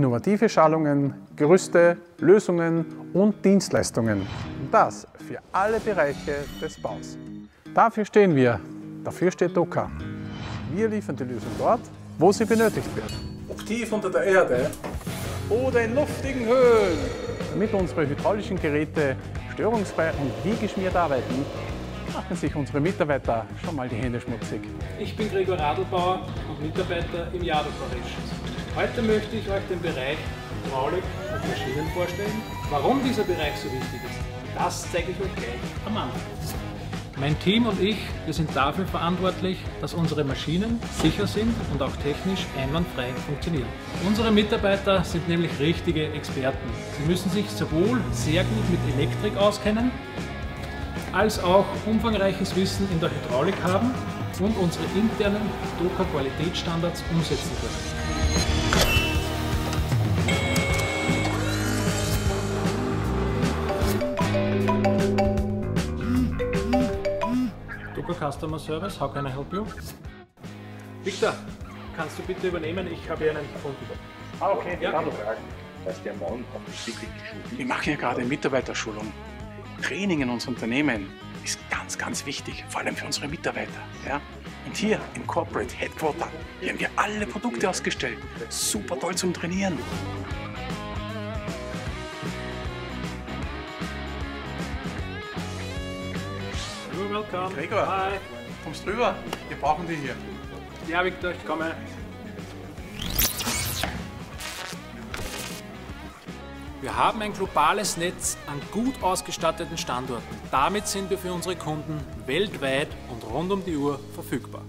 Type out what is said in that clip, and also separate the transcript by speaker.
Speaker 1: innovative Schalungen, Gerüste, Lösungen und Dienstleistungen. Und das für alle Bereiche des Baus. Dafür stehen wir. Dafür steht Doka. Wir liefern die Lösung dort, wo sie benötigt wird. Ob tief unter der Erde oder in luftigen Höhen. Damit unsere hydraulischen Geräte störungsfrei und wie geschmiert arbeiten, machen sich unsere Mitarbeiter schon mal die Hände schmutzig.
Speaker 2: Ich bin Gregor Radelbauer und Mitarbeiter im Operations. Heute möchte ich euch den Bereich Hydraulik und Maschinen vorstellen. Warum dieser Bereich so wichtig ist, das zeige ich euch gleich am Anfang. Mein Team und ich, wir sind dafür verantwortlich, dass unsere Maschinen sicher sind und auch technisch einwandfrei funktionieren. Unsere Mitarbeiter sind nämlich richtige Experten. Sie müssen sich sowohl sehr gut mit Elektrik auskennen, als auch umfangreiches Wissen in der Hydraulik haben und unsere internen Drucker-Qualitätsstandards umsetzen können. Drucker Customer Service, how can I help you? Victor, kannst du bitte übernehmen? Ich habe hier einen Kunden.
Speaker 1: Ah, okay,
Speaker 2: Ja.
Speaker 1: kann
Speaker 3: dass der Mann auf geschult
Speaker 1: Wir machen ja gerade Mitarbeiterschulung. Training in unserem Unternehmen ist ganz, ganz wichtig, vor allem für unsere Mitarbeiter. Ja? Und hier im Corporate Headquarter, hier haben wir alle Produkte ausgestellt. Super toll zum Trainieren.
Speaker 2: Welcome.
Speaker 1: Gregor.
Speaker 2: Hi.
Speaker 1: Kommst rüber? Wir brauchen die hier.
Speaker 2: Ja, Victor, ich komme. Wir haben ein globales Netz an gut ausgestatteten Standorten. Damit sind wir für unsere Kunden weltweit und rund um die Uhr verfügbar.